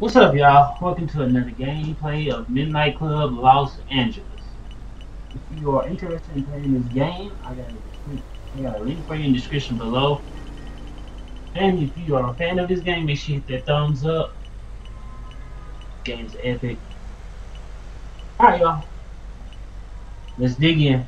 What's up, y'all? Welcome to another gameplay of Midnight Club Los Angeles. If you are interested in playing this game, I got a, I got a link for you in the description below. And if you are a fan of this game, make sure you hit that thumbs up. Game's epic. Alright, y'all. Let's dig in.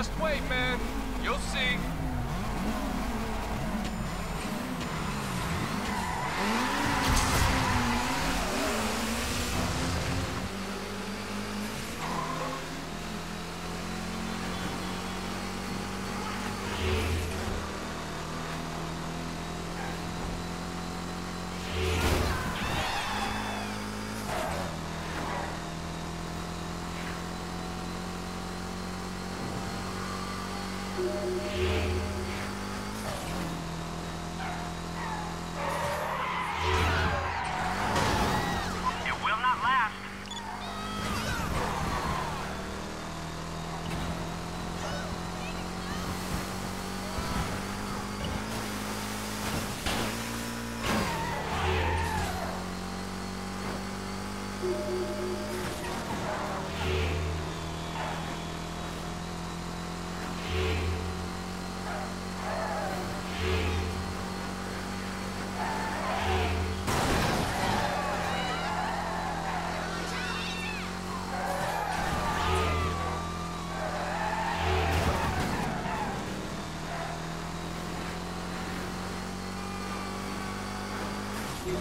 Just wait, man.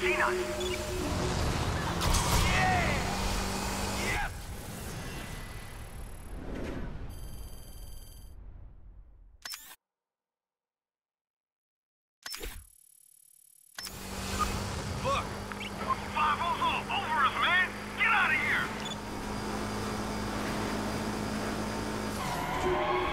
seen all oh oh, over us, man. Get out of here.